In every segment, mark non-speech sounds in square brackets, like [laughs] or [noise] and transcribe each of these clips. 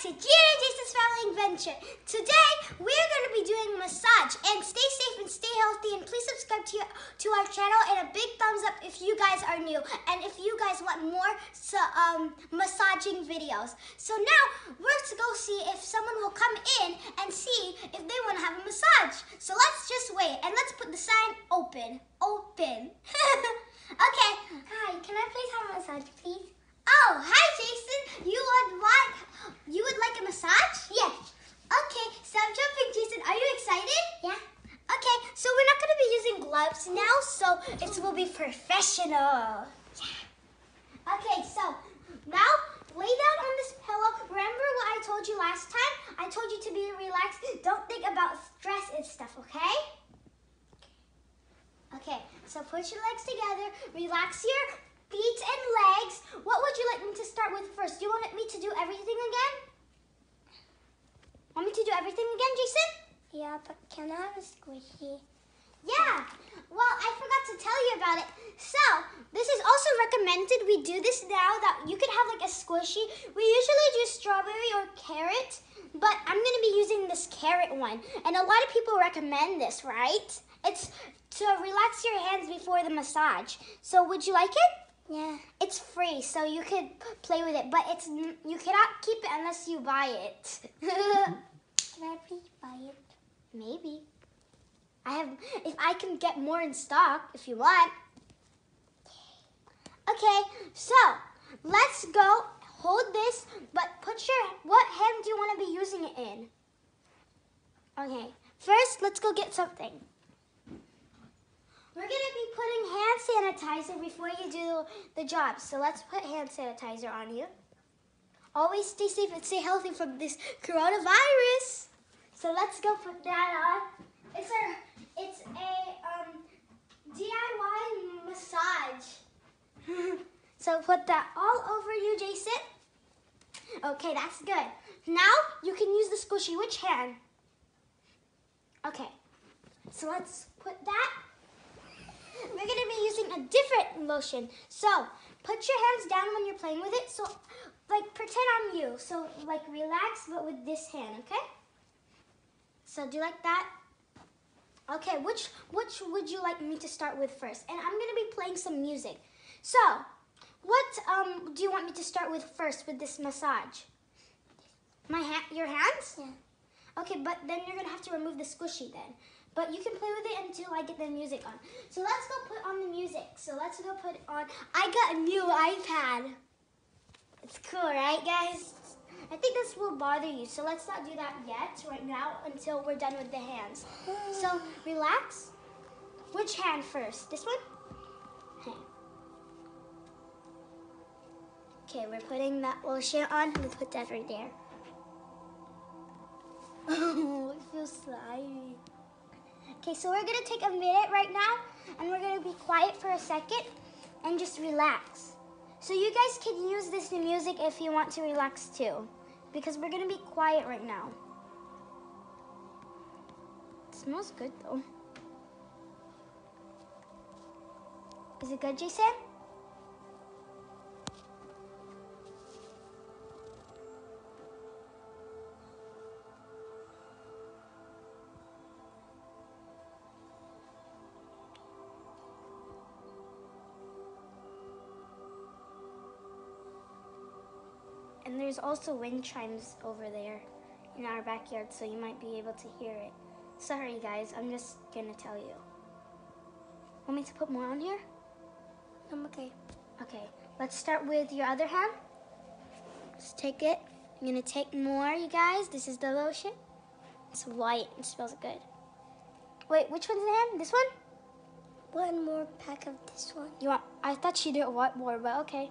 to Gia Jacen's Family Adventure. Today, we're going to be doing massage. And stay safe and stay healthy. And please subscribe to, to our channel. And a big thumbs up if you guys are new. And if you guys want more so, um, massaging videos. So now, we're to go see if someone will come in and see if they want to have a massage. So let's just wait. And let's put the sign open. Open. [laughs] okay. Hi, can I please have a massage, please? Oh, hi, Jacen. You would like you would like a massage? Yes. Okay, stop jumping, Jacen. Are you excited? Yeah. Okay, so we're not going to be using gloves now, so it will be professional. Yeah. Okay, so now lay down on this pillow. Remember what I told you last time? I told you to be relaxed. Don't think about stress and stuff, okay? Okay, so put your legs together, relax your feet and legs. What would you like me to start with first? Do you want me to do everything again? Want me to do everything again, Jacen? Yeah, but can I have a squishy? Yeah. Well, I forgot to tell you about it. So, this is also recommended. We do this now that you could have like a squishy. We usually do strawberry or carrot, but I'm going to be using this carrot one. And a lot of people recommend this, right? It's to relax your hands before the massage. So, would you like it? Yeah. It's free, so you could play with it, but it's you cannot keep it unless you buy it. [laughs] Can I please buy it? Maybe. I have if I can get more in stock if you want. Okay, so let's go. Hold this, but put your what hand do you want to be using it in? Okay. First, let's go get something. We're going to be putting hand sanitizer before you do the job. So let's put hand sanitizer on you. Always stay safe and stay healthy from this coronavirus. So let's go put that on. It's a, it's a um, DIY massage. [laughs] so put that all over you, Jacen. Okay, that's good. Now you can use the squishy. Which hand? Okay, so let's put that we're going to be using a different lotion. So, put your hands down when you're playing with it. So, like, pretend I'm you. So, like, relax, but with this hand, okay? So, do you like that? Okay, which, which would you like me to start with first? And I'm going to be playing some music. So, what um, do you want me to start with first with this massage? My ha your hands? Yeah. Okay, but then you're going to have to remove the squishy then. But you can play with it until I get the music on. So let's go put on the music. So let's go put on. I got a new iPad. It's cool, right, guys? I think this will bother you, so let's not do that yet, right now, until we're done with the hands. So relax. Which hand first? This one? Okay. Okay, we're putting that lotion on. We'll put that right there. [laughs] Oh, it feels slimy. Okay, so we're gonna take a minute right now and we're gonna be quiet for a second and just relax. So you guys can use this music if you want to relax too because we're gonna be quiet right now. It smells good though. Is it good, Jacen? Also wind chimes over there in our backyard, so you might be able to hear it. Sorry, guys, I'm just gonna tell you. Want me to put more on here? I'm okay. Okay, let's start with your other hand. Let's take it. I'm gonna take more, you guys. This is the lotion. It's white. It smells good. Wait, which one's the hand? This one? One more pack of this one. You want? I thought she did want more, but okay.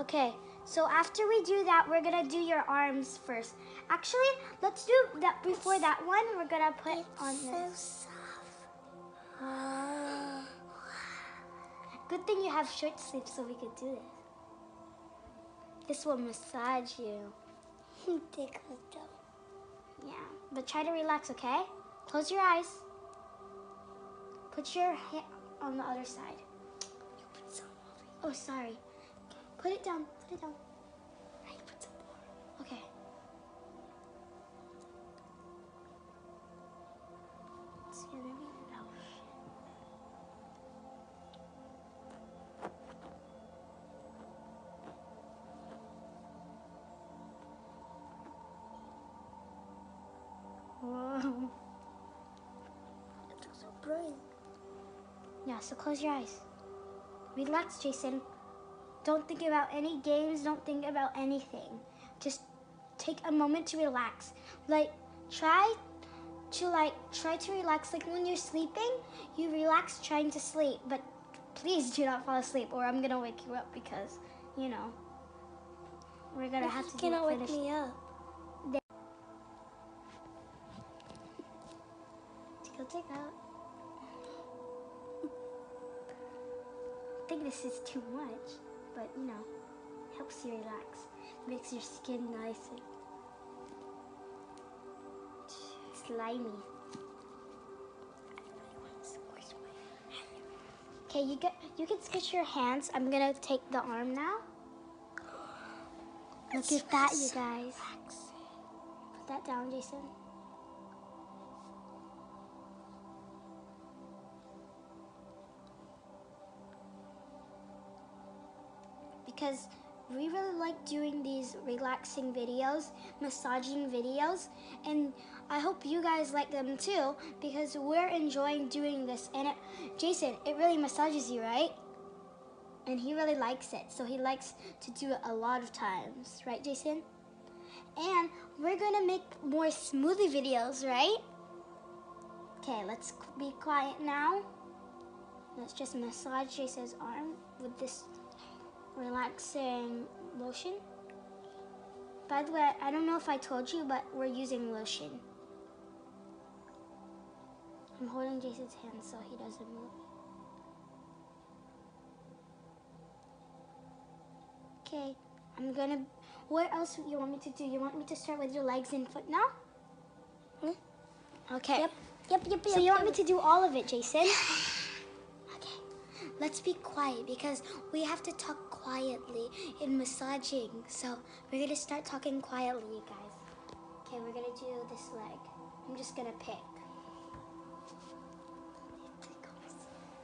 Okay, so after we do that, we're gonna do your arms first. Actually, let's do that before that one. We're gonna put It's on so this. soft. Good thing you have short sleeves so we could do this. This will massage you. [laughs] Yeah, but try to relax, okay? Close your eyes. Put your hand on the other side. Oh, sorry. Put it down. Put it down. Okay. It's gonna be lotion. [laughs] Whoa. It looks so bright. Yeah, so close your eyes. Relax, Jacen. Don't think about any games, don't think about anything. Just take a moment to relax. Like try to like try to relax like when you're sleeping, you relax trying to sleep, but please do not fall asleep or I'm going to wake you up because, you know, we're going to have to cannot wake me up. Go take out. I think this is too much, but you know, helps you relax. Makes your skin nice and slimy. Okay, you get you can switch your hands. I'm gonna take the arm now. Look at that, you guys. Put that down, Jacen. Because we really like doing these relaxing videos, massaging videos, and I hope you guys like them too because we're enjoying doing this. And it, Jacen, it really massages you, right? And he really likes it, so he likes to do it a lot of times, right, Jacen? And we're gonna make more smoothie videos, right? Okay, let's be quiet now. Let's just massage Jacen's arm with this relaxing lotion. By the way, I don't know if I told you, but we're using lotion. I'm holding Jacen's hand so he doesn't move. Okay, I'm gonna. What else you want me to do? You want me to start with your legs and foot now? Hmm? Okay. Yep. Yep, yep, yep. So you want me to do all of it, Jacen? [sighs] Okay. Let's be quiet because we have to talk quietly in massaging. So we're gonna start talking quietly, you guys. Okay, we're gonna do this leg. I'm just gonna pick.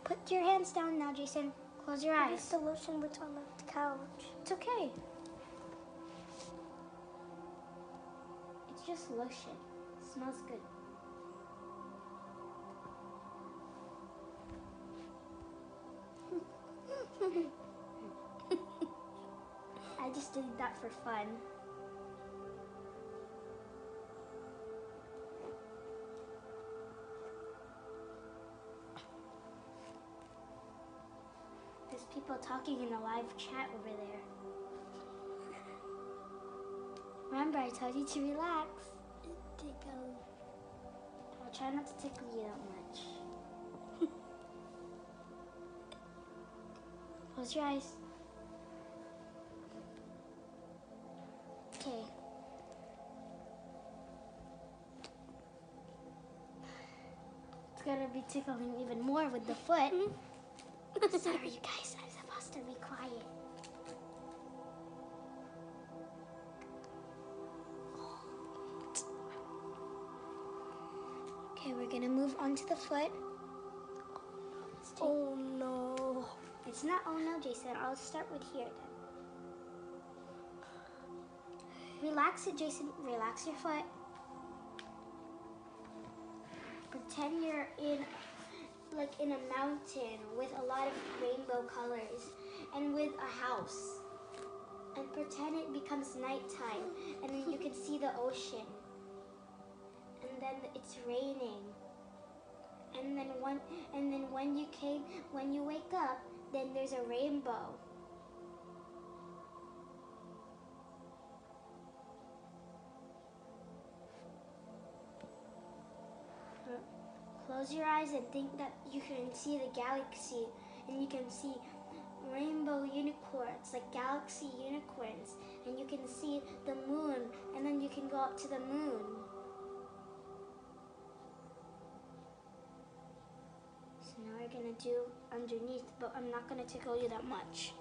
Put your hands down now, Jacen. Close your eyes. the lotion which on the couch? It's okay. It's just lotion. It smells good. Just [laughs] did that for fun. There's people talking in a live chat over there. Remember, I told you to relax. I'll try not to tickle you that much. [laughs] Close your eyes. Gonna be tickling even more with the foot. Hmm? [laughs] Sorry, you guys. I'm supposed to be quiet. Okay, we're gonna move on to the foot. Oh no. It's not oh no, Jacen. I'll start with here then. Relax it, Jacen. Relax your foot. Pretend you're in like in a mountain with a lot of rainbow colors and with a house. And pretend it becomes nighttime and then you can [laughs] see the ocean. And then it's raining. And then one and then when you came when you wake up, then there's a rainbow. Close your eyes and think that you can see the galaxy and you can see rainbow unicorns, like galaxy unicorns, and you can see the moon and then you can go up to the moon. So now we're gonna do underneath, but I'm not gonna tickle you that much.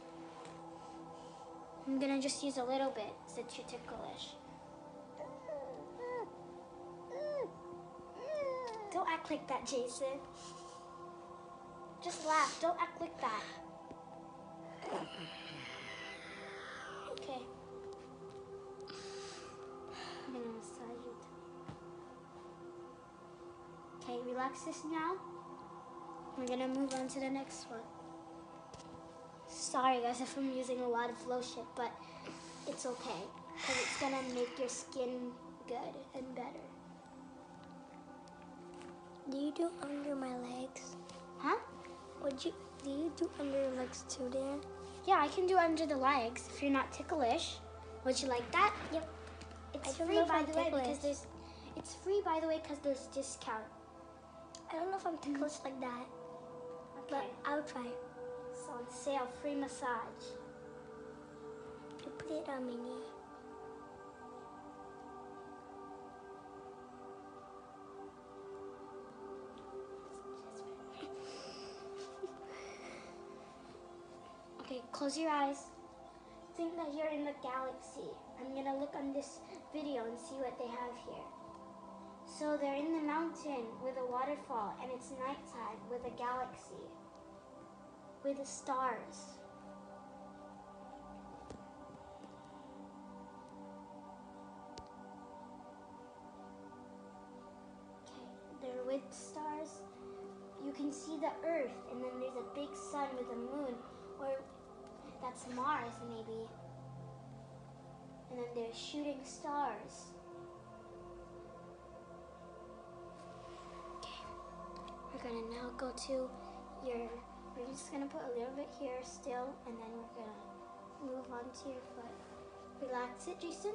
I'm gonna just use a little bit since you're ticklish. Act like that, Jacen. Just laugh. Don't act like that. Okay. I'm gonna massage it. Okay, relax this now. We're gonna move on to the next one. Sorry guys if I'm using a lot of lotion, but it's okay. Because it's gonna make your skin good and better. Do you do under my legs? Huh? Would you? Do you do under your legs too, Dan? Yeah, I can do under the legs if you're not ticklish. Would you like that? Yep. It's free by I'm the way because there's it's free by the way because there's discount. I don't know if I'm ticklish like that, but I'll try. So on sale, free massage. You put it on my knee. Okay, close your eyes. Think that you're in the galaxy. I'm gonna look on this video and see what they have here. So they're in the mountain with a waterfall, and it's nighttime with a galaxy with the stars. Okay, they're with stars. You can see the Earth, and then there's a big sun with a moon, or that's Mars maybe. And then there's shooting stars. Okay, we're gonna now go to your. We're just gonna put a little bit here still, and then we're gonna move on to your foot. Relax it, Jacen.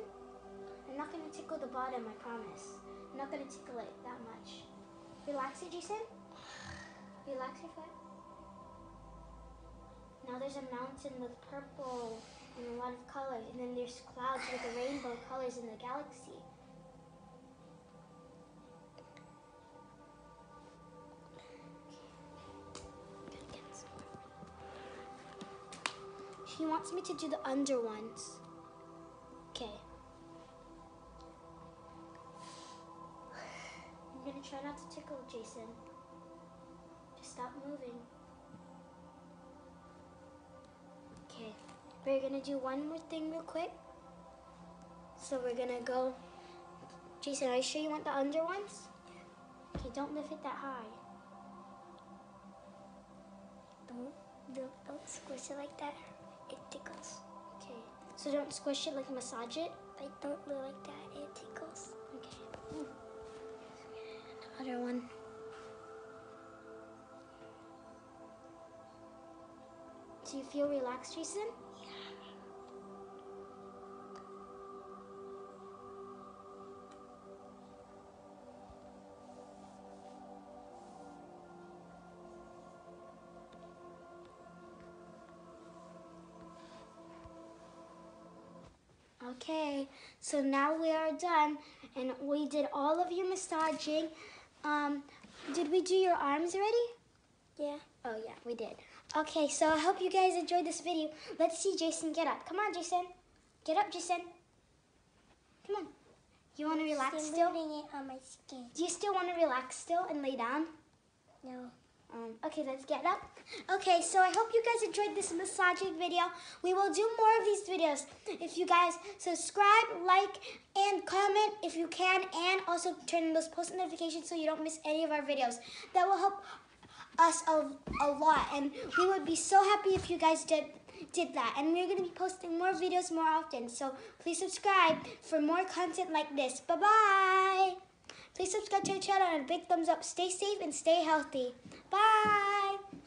I'm not gonna tickle the bottom, I promise. I'm not gonna tickle it that much. Relax it, Jacen. Relax your foot. There's a mountain with purple and a lot of colors, and then there's clouds with the rainbow colors in the galaxy. She wants me to do the under ones. Okay. [sighs] I'm gonna try not to tickle Jacen. Just stop moving. We're gonna do one more thing real quick. So we're gonna go. Jacen, are you sure you want the under ones? Okay, don't lift it that high. Don't, don't, don't squish it like that. It tickles. Okay, so don't squish it, like massage it. Like, don't do like that. It tickles. Okay. Another one. Do you feel relaxed, Jacen? Okay, so now we are done, and we did all of your massaging. Um, did we do your arms already? Yeah. Oh yeah, we did. Okay, so I hope you guys enjoyed this video. Let's see Jacen get up. Come on, Jacen. Get up, Jacen. Come on. You want to relax Still still? on my skin. Do you still want to relax still and lay down? No. Um, okay, let's get up. Okay, so I hope you guys enjoyed this massaging video. We will do more of these videos. If you guys subscribe, like, and comment if you can, and also turn on those post notifications so you don't miss any of our videos. That will help us a, a lot, and we would be so happy if you guys did did that. And we're going to be posting more videos more often, so please subscribe for more content like this. Bye-bye! Please subscribe to our channel and a big thumbs up. Stay safe and stay healthy. Bye!